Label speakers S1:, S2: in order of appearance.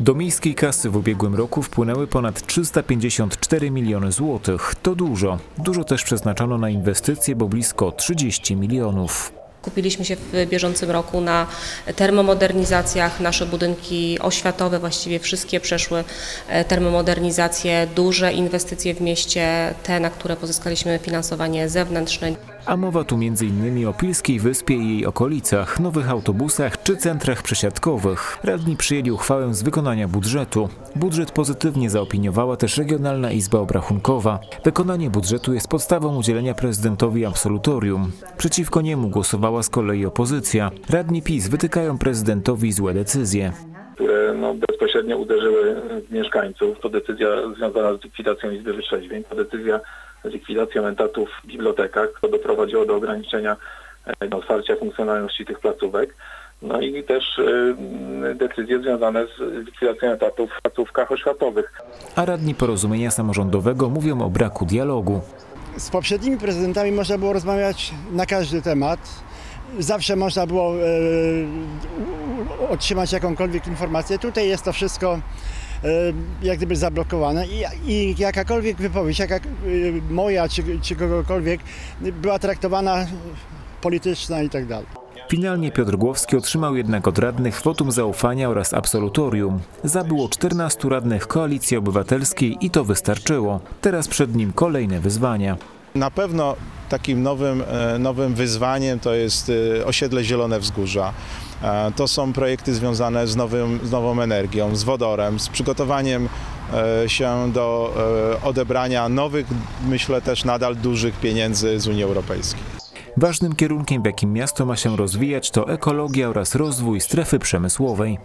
S1: Do miejskiej kasy w ubiegłym roku wpłynęły ponad 354 miliony złotych. To dużo. Dużo też przeznaczono na inwestycje, bo blisko 30 milionów.
S2: Kupiliśmy się w bieżącym roku na termomodernizacjach. Nasze budynki oświatowe, właściwie wszystkie przeszły e, termomodernizację. Duże inwestycje w mieście, te, na które pozyskaliśmy finansowanie zewnętrzne.
S1: A mowa tu m.in. o Pilskiej Wyspie i jej okolicach, nowych autobusach czy centrach przesiadkowych. Radni przyjęli uchwałę z wykonania budżetu. Budżet pozytywnie zaopiniowała też Regionalna Izba Obrachunkowa. Wykonanie budżetu jest podstawą udzielenia prezydentowi absolutorium. Przeciwko niemu głosowała z kolei opozycja. Radni PiS wytykają prezydentowi złe decyzje.
S3: które no, bezpośrednio uderzyły w mieszkańców. To decyzja związana z likwidacją Izby Wytrzeźwień, to decyzja z likwidacją etatów w bibliotekach, to doprowadziło do ograniczenia e, otwarcia funkcjonalności tych placówek. No i też e, decyzje związane z likwidacją etatów w placówkach oświatowych.
S1: A radni porozumienia samorządowego mówią o braku dialogu.
S4: Z poprzednimi prezydentami można było rozmawiać na każdy temat. Zawsze można było e, otrzymać jakąkolwiek informację. Tutaj jest to wszystko e, jak gdyby zablokowane i, i jakakolwiek wypowiedź, jaka, e, moja czy, czy kogokolwiek, była traktowana polityczna i tak dalej.
S1: Finalnie Piotr Głowski otrzymał jednak od radnych wotum zaufania oraz absolutorium. Za było 14 radnych Koalicji Obywatelskiej i to wystarczyło. Teraz przed nim kolejne wyzwania.
S5: Na pewno takim nowym, e, nowym wyzwaniem to jest e, osiedle Zielone Wzgórza. E, To są projekty związane z, nowym, z nową energią, z wodorem, z przygotowaniem się do odebrania nowych, myślę też nadal dużych pieniędzy z Unii Europejskiej.
S1: Ważnym kierunkiem, w jakim miasto ma się rozwijać, to ekologia oraz rozwój strefy przemysłowej.